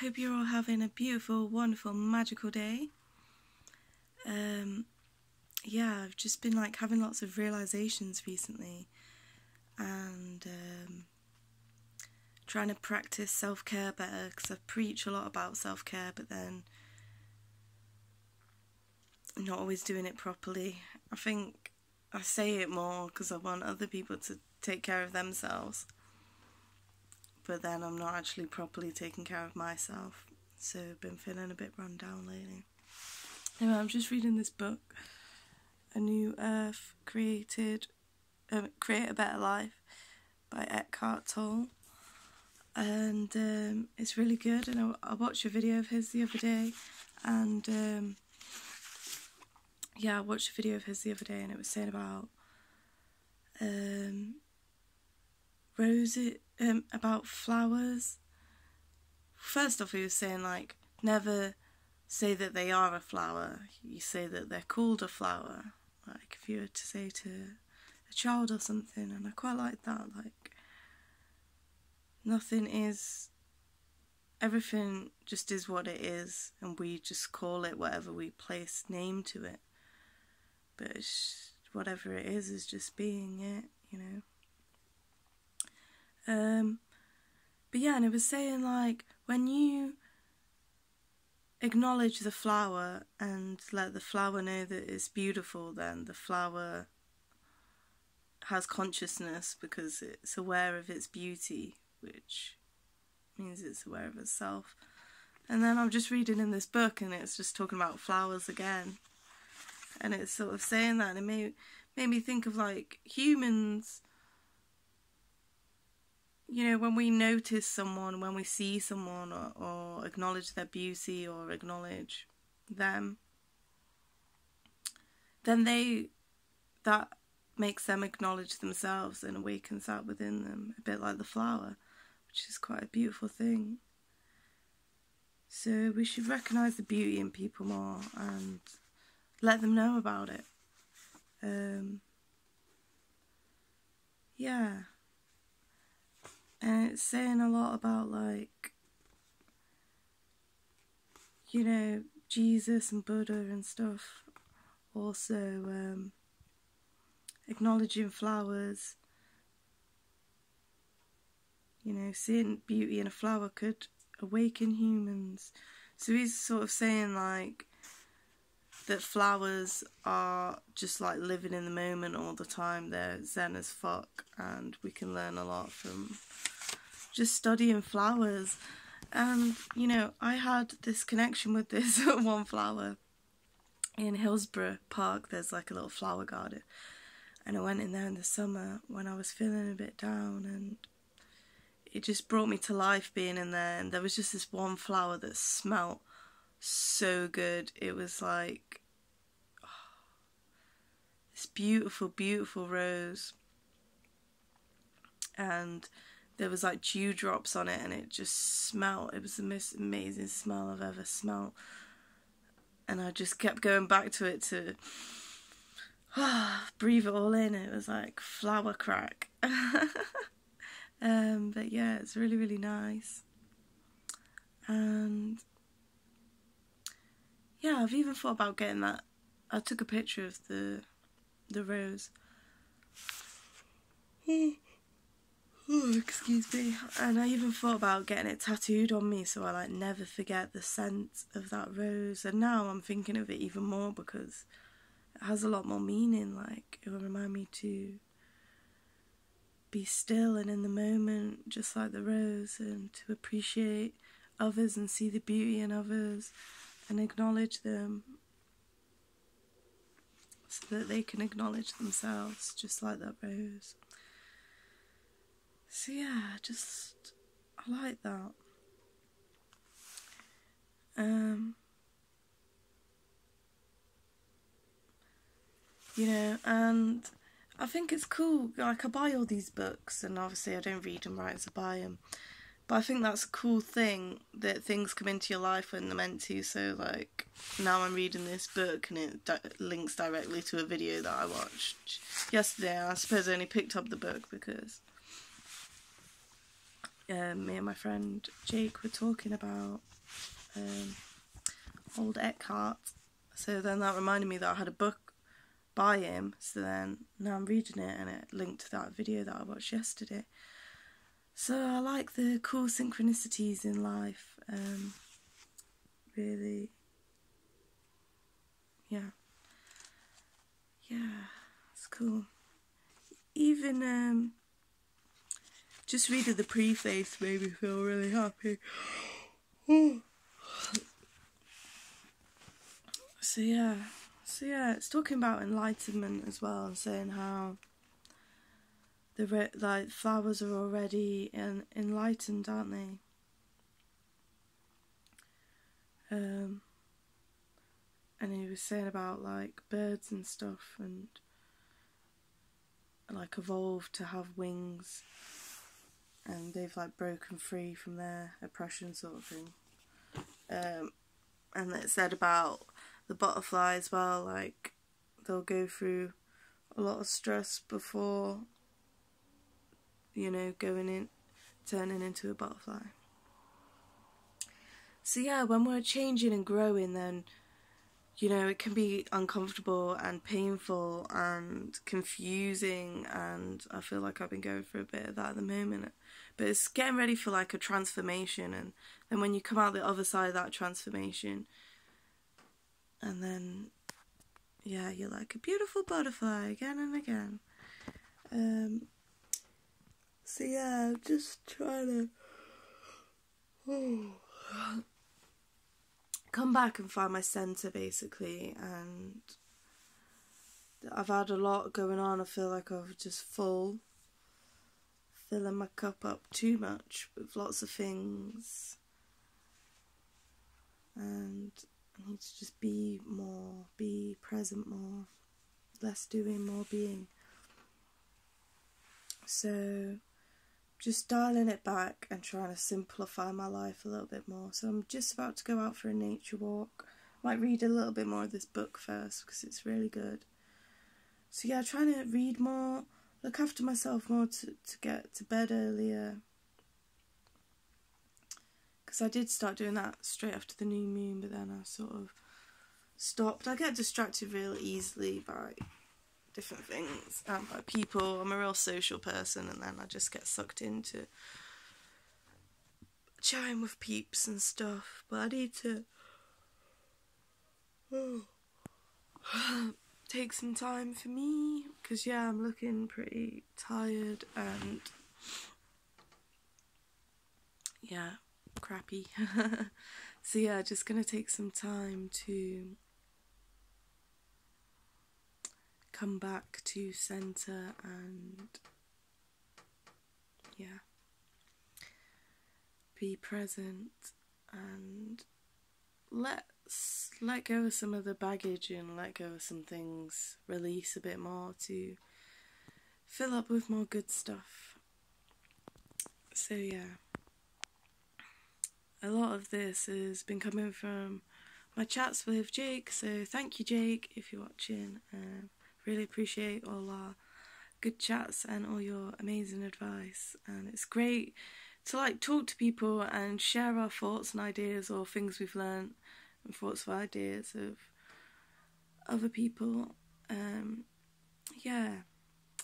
hope you're all having a beautiful, wonderful, magical day. Um, yeah, I've just been like having lots of realizations recently and um, trying to practice self care better because I preach a lot about self care, but then not always doing it properly. I think I say it more because I want other people to take care of themselves but then I'm not actually properly taking care of myself. So I've been feeling a bit run down lately. Anyway, I'm just reading this book, A New Earth Created, um, Create a Better Life by Eckhart Tolle. And um, it's really good. And I, I, watched a video of his the other day, and um, yeah, I watched a video of his the other day, and it was saying about um, roses um, about flowers. First off, he was saying like never say that they are a flower. You say that they're called a flower. Like if you were to say to a child or something, and I quite like that. Like nothing is. Everything just is what it is, and we just call it whatever we place name to it. But whatever it is is just being it, you know. Um, but yeah, and it was saying like when you acknowledge the flower and let the flower know that it's beautiful, then the flower has consciousness because it's aware of its beauty, which means it's aware of itself. And then I'm just reading in this book, and it's just talking about flowers again, and it's sort of saying that, and it made made me think of like humans you know, when we notice someone, when we see someone or, or acknowledge their beauty or acknowledge them, then they, that makes them acknowledge themselves and awakens that within them, a bit like the flower, which is quite a beautiful thing. So we should recognise the beauty in people more and let them know about it. Um, yeah and it's saying a lot about like you know Jesus and Buddha and stuff. Also um, acknowledging flowers. You know seeing beauty in a flower could awaken humans. So he's sort of saying like that flowers are just like living in the moment all the time. They're zen as fuck, and we can learn a lot from just studying flowers. And you know, I had this connection with this one flower in Hillsborough Park. There's like a little flower garden, and I went in there in the summer when I was feeling a bit down, and it just brought me to life being in there. And there was just this one flower that smelt so good. It was like oh, this beautiful, beautiful rose, and there was like dewdrops on it, and it just smelled. It was the most amazing smell I've ever smelled, and I just kept going back to it to oh, breathe it all in. It was like flower crack. um, but yeah, it's really, really nice. And yeah, I've even thought about getting that. I took a picture of the the rose. excuse me. And I even thought about getting it tattooed on me so I like never forget the scent of that rose. And now I'm thinking of it even more because it has a lot more meaning. Like it will remind me to be still and in the moment, just like the rose, and to appreciate others and see the beauty in others and acknowledge them so that they can acknowledge themselves just like that rose. So, yeah, just I like that. Um, you know, and I think it's cool. Like, I buy all these books, and obviously, I don't read them right as I buy them. But I think that's a cool thing that things come into your life when they're meant to. So, like, now I'm reading this book and it di- links directly to a video that I watched yesterday. I suppose I only picked up the book because um, me and my friend Jake were talking about um, old Eckhart. So then that reminded me that I had a book by him. So then now I'm reading it and it linked to that video that I watched yesterday. So I like the cool synchronicities in life. Um, really, yeah, yeah, it's cool. Even um, just reading the preface made me feel really happy. so yeah, so yeah, it's talking about enlightenment as well, and saying how the re- like flowers are already en- enlightened, aren't they? Um, and he was saying about like birds and stuff, and like evolved to have wings, and they've like broken free from their oppression, sort of thing. Um, and it said about the butterfly as well, like they'll go through a lot of stress before you know, going in, turning into a butterfly. So, yeah, when we're changing and growing, then, you know, it can be uncomfortable and painful and confusing. And I feel like I've been going through a bit of that at the moment. But it's getting ready for like a transformation. And then when you come out the other side of that transformation, and then, yeah, you're like a beautiful butterfly again and again. Um, so yeah, I'm just trying to oh, come back and find my centre basically, and I've had a lot going on. I feel like I've just full, filling my cup up too much with lots of things, and I need to just be more, be present more, less doing, more being. So just dialing it back and trying to simplify my life a little bit more. So I'm just about to go out for a nature walk. I Might read a little bit more of this book first because it's really good. So yeah, trying to read more, look after myself more to, to get to bed earlier. Because I did start doing that straight after the new moon, but then I sort of stopped. I get distracted real easily by different things um, by people. I'm a real social person, and then I just get sucked into chatting with peeps and stuff. But I need to oh, take some time for me because yeah, I'm looking pretty tired and yeah, crappy. so yeah, just gonna take some time to come back to center and yeah. Be present and let let go of some of the baggage and let go of some things release a bit more to fill up with more good stuff. So yeah. A lot of this has been coming from my chats with Jake so thank you Jake if you're watching um, Really appreciate all our good chats and all your amazing advice. And it's great to like talk to people and share our thoughts and ideas or things we've learned and thoughts or ideas of other people. Um, yeah,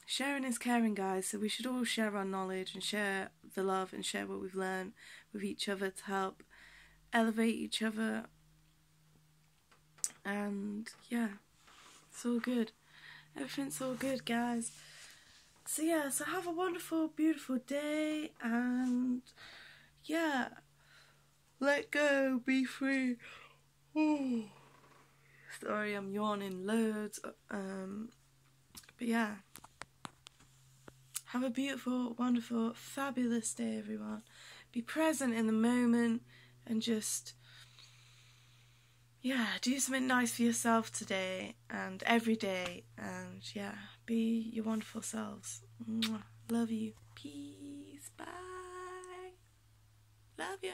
sharing is caring, guys. So we should all share our knowledge and share the love and share what we've learned with each other to help elevate each other. And yeah, it's all good. Everything's all good, guys. So, yeah, so have a wonderful, beautiful day, and yeah, let go, be free. Oh, sorry, I'm yawning loads. Um, but yeah, have a beautiful, wonderful, fabulous day, everyone. Be present in the moment and just yeah, do something nice for yourself today and every day, and yeah, be your wonderful selves. Mwah. Love you. Peace. Bye. Love you.